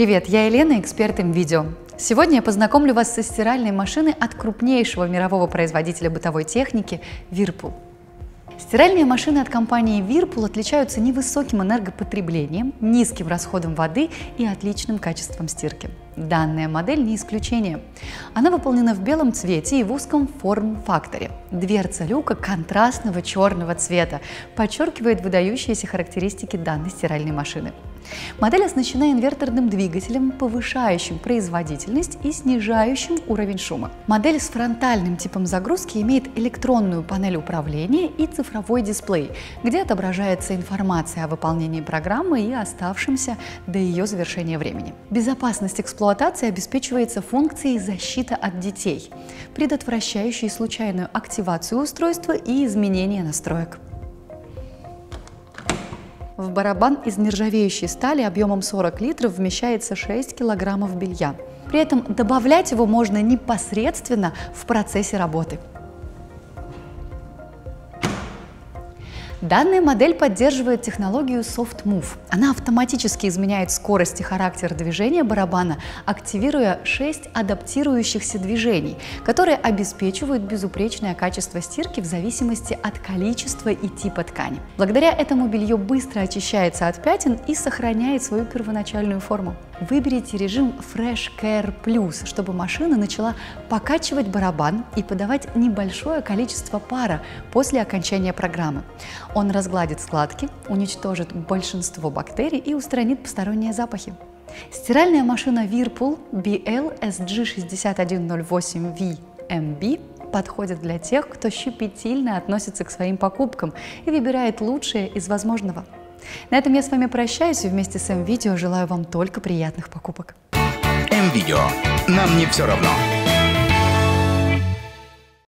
Привет, я Елена, эксперт видео. Сегодня я познакомлю вас со стиральной машиной от крупнейшего мирового производителя бытовой техники Whirlpool. Стиральные машины от компании Whirlpool отличаются невысоким энергопотреблением, низким расходом воды и отличным качеством стирки. Данная модель не исключение. Она выполнена в белом цвете и в узком форм-факторе. Дверца люка контрастного черного цвета подчеркивает выдающиеся характеристики данной стиральной машины. Модель оснащена инверторным двигателем, повышающим производительность и снижающим уровень шума. Модель с фронтальным типом загрузки имеет электронную панель управления и цифровой дисплей, где отображается информация о выполнении программы и оставшемся до ее завершения времени. Безопасность эксплуатации обеспечивается функцией защиты от детей, предотвращающей случайную активацию устройства и изменение настроек. В барабан из нержавеющей стали объемом 40 литров вмещается 6 килограммов белья. При этом добавлять его можно непосредственно в процессе работы. Данная модель поддерживает технологию Soft Move. Она автоматически изменяет скорость и характер движения барабана, активируя 6 адаптирующихся движений, которые обеспечивают безупречное качество стирки в зависимости от количества и типа ткани. Благодаря этому белье быстро очищается от пятен и сохраняет свою первоначальную форму. Выберите режим Fresh Care Plus, чтобы машина начала покачивать барабан и подавать небольшое количество пара после окончания программы. Он разгладит складки, уничтожит большинство бактерий и устранит посторонние запахи. Стиральная машина Whirlpool BL SG6108 VMB подходит для тех, кто щепетильно относится к своим покупкам и выбирает лучшее из возможного. На этом я с вами прощаюсь и вместе с М-Видео желаю вам только приятных покупок. М-Видео. Нам не все равно.